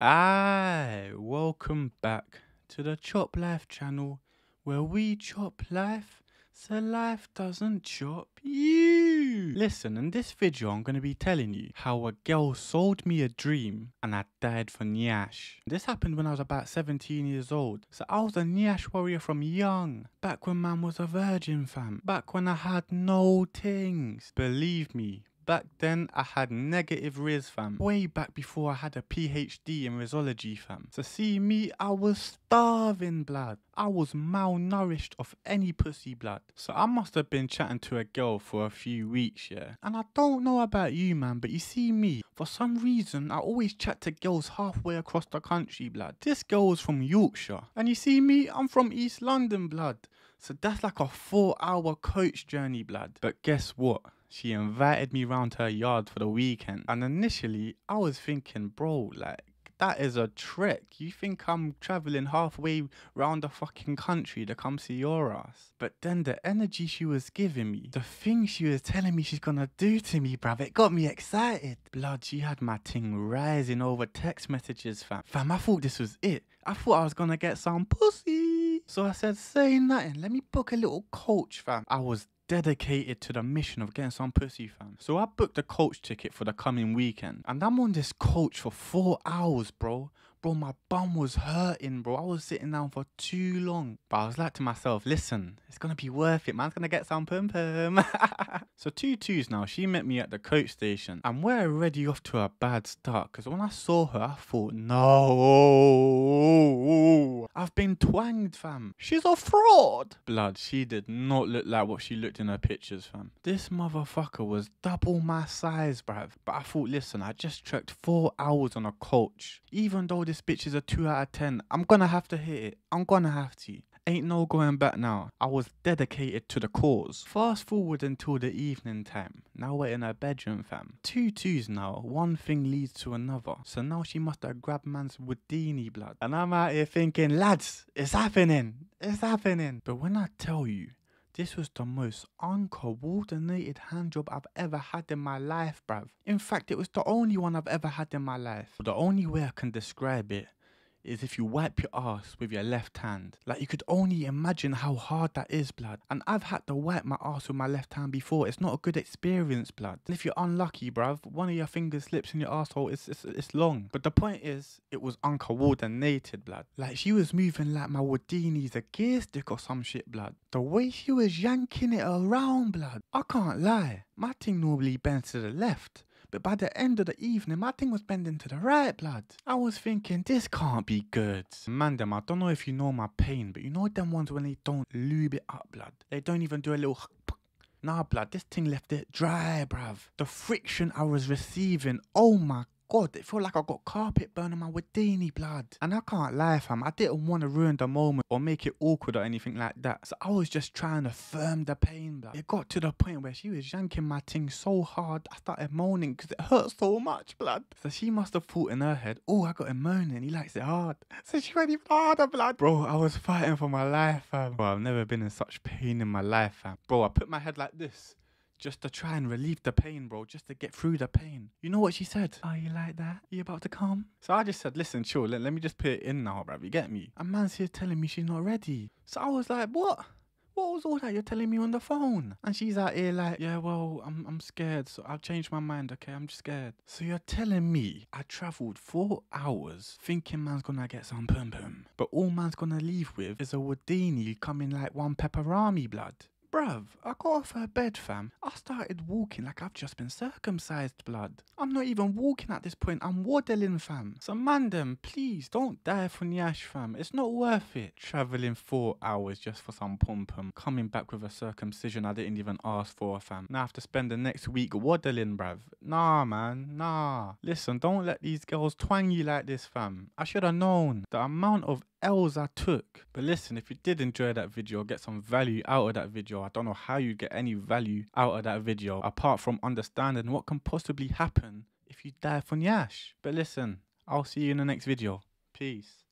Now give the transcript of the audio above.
Aye, welcome back to the Chop Life channel where we chop life so life doesn't chop you. Listen, in this video I'm going to be telling you how a girl sold me a dream and I died for Nyash. This happened when I was about 17 years old. So I was a Nyash warrior from young, back when man was a virgin fam, back when I had no things. Believe me, Back then, I had negative Riz fam. Way back before I had a PhD in Rizology fam. So see me, I was starving blood. I was malnourished of any pussy blood. So I must have been chatting to a girl for a few weeks, yeah. And I don't know about you, man, but you see me, for some reason, I always chat to girls halfway across the country, blood. This girl was from Yorkshire. And you see me, I'm from East London, blood. So that's like a four hour coach journey, blood. But guess what? She invited me round her yard for the weekend. And initially, I was thinking, bro, like, that is a trick. You think I'm traveling halfway round the fucking country to come see your ass? But then the energy she was giving me, the things she was telling me she's gonna do to me, bruv, it got me excited. Blood, she had my ting rising over text messages, fam. Fam, I thought this was it. I thought I was gonna get some pussy. So I said, say nothing. Let me book a little coach, fam. I was dedicated to the mission of getting some pussy, fam. So I booked a coach ticket for the coming weekend, and I'm on this coach for four hours, bro. Bro, my bum was hurting, bro. I was sitting down for too long. But I was like to myself, listen, it's gonna be worth it, man's gonna get some pum pum. so two twos now, she met me at the coach station, and we're already off to a bad start. Cause when I saw her, I thought, no, I've been twanged, fam. She's a fraud. Blood, she did not look like what she looked in her pictures, fam. This motherfucker was double my size, bruv. But I thought, listen, I just trekked four hours on a coach. Even though this bitch is a 2 out of 10. I'm gonna have to hit it. I'm gonna have to. Ain't no going back now. I was dedicated to the cause. Fast forward until the evening time. Now we're in her bedroom, fam. Two twos now. One thing leads to another. So now she must have grabbed man's Woodini blood. And I'm out here thinking, lads, it's happening. It's happening. But when I tell you, this was the most uncoordinated hand job I've ever had in my life, bruv. In fact, it was the only one I've ever had in my life. The only way I can describe it is if you wipe your ass with your left hand. Like you could only imagine how hard that is, blood. And I've had to wipe my ass with my left hand before. It's not a good experience, blood. And if you're unlucky, bruv, one of your fingers slips in your asshole, it's, it's, it's long. But the point is, it was uncoordinated, blood. Like she was moving like my Woodini's a gear stick or some shit, blood. The way she was yanking it around, blood. I can't lie. My thing normally bends to the left. But by the end of the evening, my thing was bending to the right, blood. I was thinking, this can't be good. Man, them, I don't know if you know my pain, but you know them ones when they don't lube it up, blood. They don't even do a little Nah, blood, this thing left it dry, bruv. The friction I was receiving, oh my God, it felt like I got carpet burning my Wadini blood. And I can't lie, fam. I didn't want to ruin the moment or make it awkward or anything like that. So I was just trying to firm the pain, blood. It got to the point where she was yanking my thing so hard, I started moaning because it hurt so much, blood. So she must have thought in her head, oh, I got him moaning. He likes it hard. So she went even harder, blood. Bro, I was fighting for my life, fam. Bro, I've never been in such pain in my life, fam. Bro, I put my head like this just to try and relieve the pain, bro, just to get through the pain. You know what she said? Are you like that? You about to come? So I just said, listen, chill, let, let me just put it in now, bruv, you get me? And man's here telling me she's not ready. So I was like, what? What was all that you're telling me on the phone? And she's out here like, yeah, well, I'm I'm scared, so I've changed my mind, okay? I'm just scared. So you're telling me I travelled four hours thinking man's gonna get some pum pum, but all man's gonna leave with is a Woodini coming like one pepperami blood. Bruv, I got off her bed, fam. I started walking like I've just been circumcised, blood. I'm not even walking at this point, I'm waddling, fam. So, man, please don't die for Nyash, fam. It's not worth it. Traveling four hours just for some pom pom. Coming back with a circumcision I didn't even ask for, fam. Now I have to spend the next week waddling, bruv. Nah, man, nah. Listen, don't let these girls twang you like this, fam. I should have known the amount of L's I took. But listen, if you did enjoy that video, get some value out of that video, I don't know how you get any value out of that video apart from understanding what can possibly happen if you die for Nyash. But listen, I'll see you in the next video. Peace.